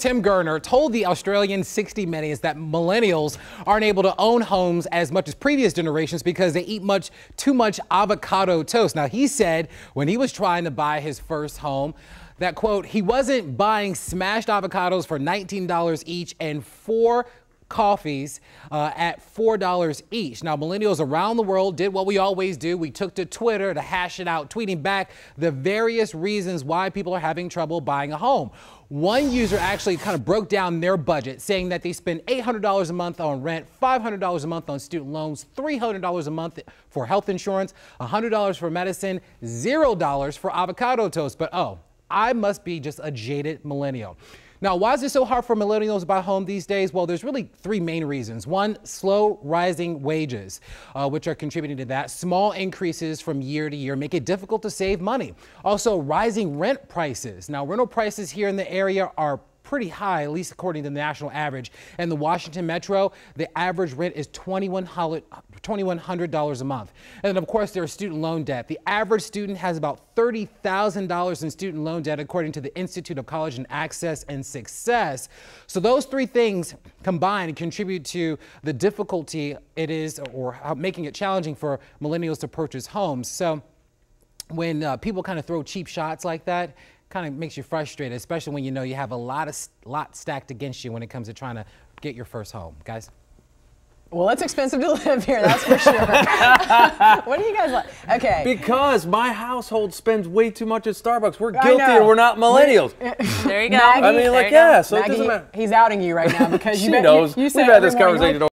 Tim Gurner told the Australian 60 Minutes that millennials aren't able to own homes as much as previous generations because they eat much too much avocado toast. Now, he said when he was trying to buy his first home, that quote, he wasn't buying smashed avocados for $19 each and four coffees uh, at $4 each. Now, millennials around the world did what we always do. We took to Twitter to hash it out, tweeting back the various reasons why people are having trouble buying a home. One user actually kind of broke down their budget, saying that they spend $800 a month on rent, $500 a month on student loans, $300 a month for health insurance, $100 for medicine, $0 for avocado toast. But oh, I must be just a jaded millennial. Now, why is it so hard for millennials to buy home these days? Well, there's really three main reasons. One, slow rising wages, uh, which are contributing to that. Small increases from year to year make it difficult to save money. Also, rising rent prices. Now, rental prices here in the area are pretty high, at least according to the national average. And the Washington Metro, the average rent is $2,100 a month. And then, of course, there's student loan debt. The average student has about $30,000 in student loan debt, according to the Institute of College and Access and Success. So those three things combined contribute to the difficulty it is, or making it challenging for millennials to purchase homes. So when uh, people kind of throw cheap shots like that, kind of makes you frustrated, especially when you know you have a lot of lot stacked against you when it comes to trying to get your first home, guys. Well, it's expensive to live here, that's for sure. what do you guys like? Okay. Because my household spends way too much at Starbucks. We're guilty and we're not millennials. there you go. Maggie, I mean, like, yeah, so Maggie, it doesn't matter. He's outing you right now because she you, knows. you, you We've had this conversation